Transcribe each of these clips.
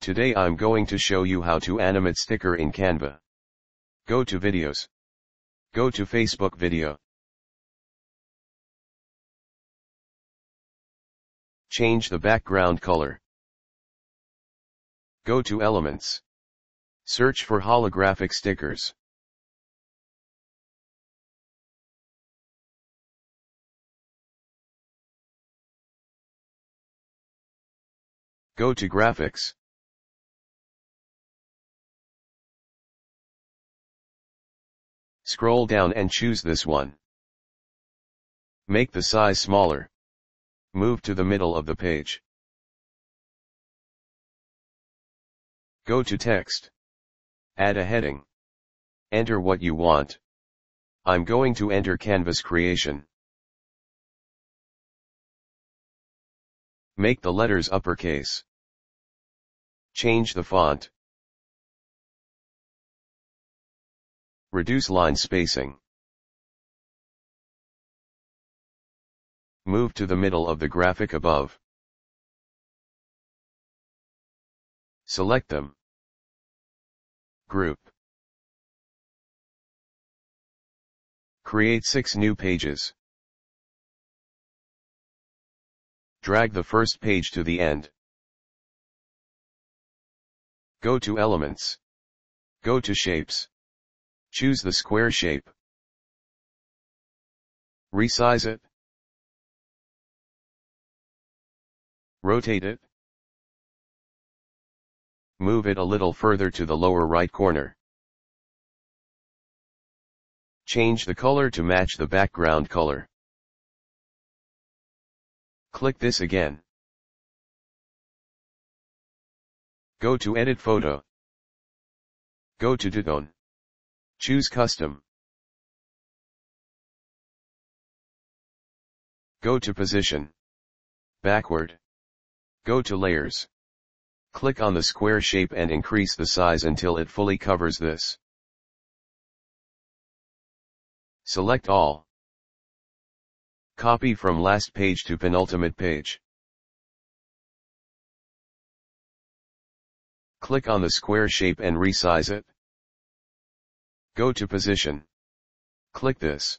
Today I'm going to show you how to animate sticker in Canva. Go to videos. Go to Facebook video. Change the background color. Go to elements. Search for holographic stickers. Go to graphics. Scroll down and choose this one. Make the size smaller. Move to the middle of the page. Go to text. Add a heading. Enter what you want. I'm going to enter canvas creation. Make the letters uppercase. Change the font. Reduce line spacing. Move to the middle of the graphic above. Select them. Group. Create six new pages. Drag the first page to the end. Go to Elements. Go to Shapes. Choose the square shape. Resize it. Rotate it. Move it a little further to the lower right corner. Change the color to match the background color. Click this again. Go to Edit Photo. Go to Duotone. Choose Custom. Go to Position. Backward. Go to Layers. Click on the square shape and increase the size until it fully covers this. Select all. Copy from last page to penultimate page. Click on the square shape and resize it. Go to position. Click this.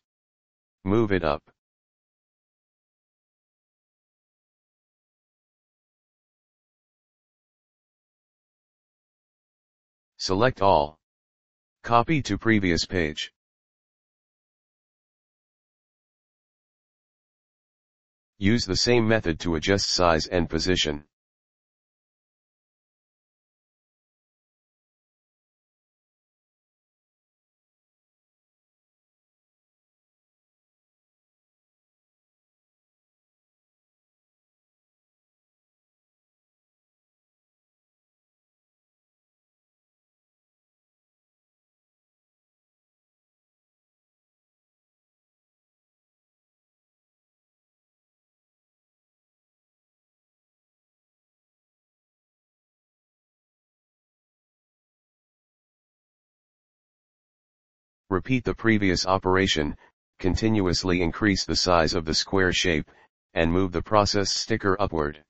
Move it up. Select all. Copy to previous page. Use the same method to adjust size and position. Repeat the previous operation, continuously increase the size of the square shape, and move the process sticker upward.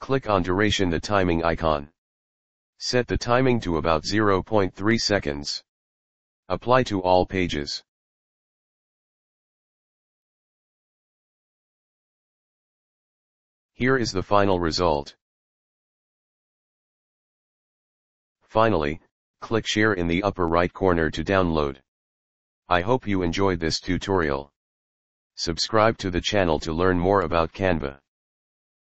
Click on duration the timing icon. Set the timing to about 0.3 seconds. Apply to all pages. Here is the final result. Finally, click share in the upper right corner to download. I hope you enjoyed this tutorial. Subscribe to the channel to learn more about Canva.